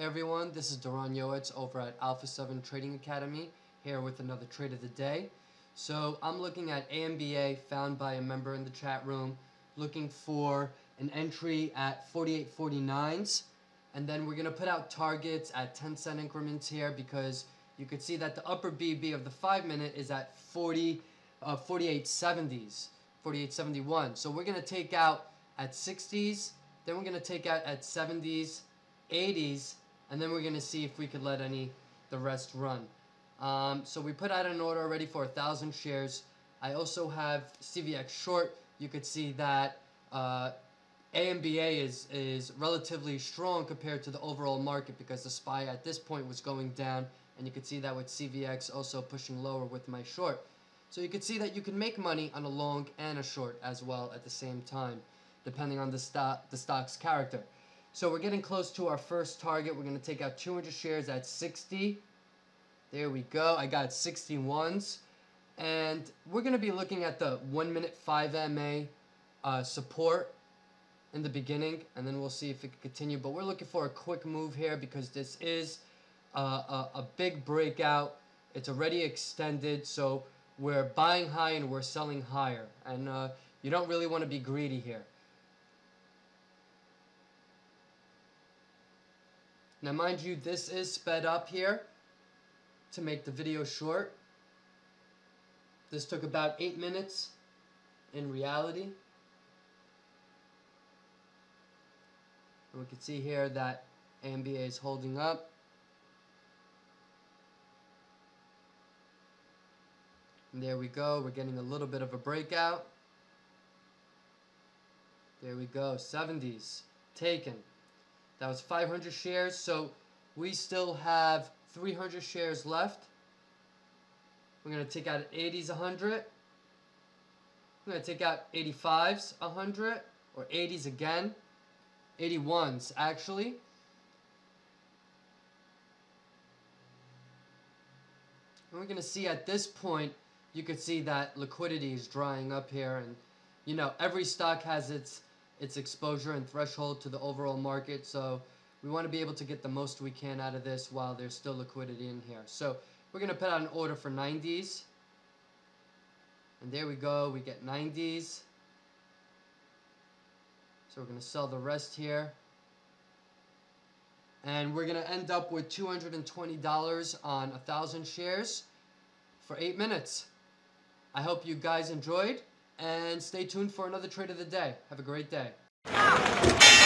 everyone, this is Duran Yoetz over at Alpha 7 Trading Academy, here with another trade of the day. So I'm looking at AMBA found by a member in the chat room, looking for an entry at 48.49s, and then we're going to put out targets at 10 cent increments here because you could see that the upper BB of the 5 minute is at 40, uh, 48.70s, 48.71. So we're going to take out at 60s, then we're going to take out at 70s, 80s, and then we're going to see if we could let any the rest run. Um, so we put out an order already for a thousand shares. I also have CVX short. You could see that uh, AMBA is is relatively strong compared to the overall market because the SPY at this point was going down, and you could see that with CVX also pushing lower with my short. So you could see that you can make money on a long and a short as well at the same time, depending on the stock the stock's character. So we're getting close to our first target. We're going to take out 200 shares at 60. There we go. I got 61s. And we're going to be looking at the 1 minute 5 MA uh, support in the beginning. And then we'll see if it can continue. But we're looking for a quick move here because this is uh, a, a big breakout. It's already extended. So we're buying high and we're selling higher. And uh, you don't really want to be greedy here. Now mind you, this is sped up here to make the video short. This took about 8 minutes in reality. And we can see here that AMBA is holding up. And there we go, we're getting a little bit of a breakout. There we go, 70s, taken. That was 500 shares, so we still have 300 shares left. We're going to take out 80s 100. We're going to take out 85s 100, or 80s again. 81s, actually. And we're going to see at this point, you could see that liquidity is drying up here. And, you know, every stock has its its exposure and threshold to the overall market. So we want to be able to get the most we can out of this while there's still liquidity in here. So we're going to put out an order for 90s. And there we go. We get 90s. So we're going to sell the rest here. And we're going to end up with $220 on a 1,000 shares for 8 minutes. I hope you guys enjoyed and stay tuned for another trade of the day. Have a great day.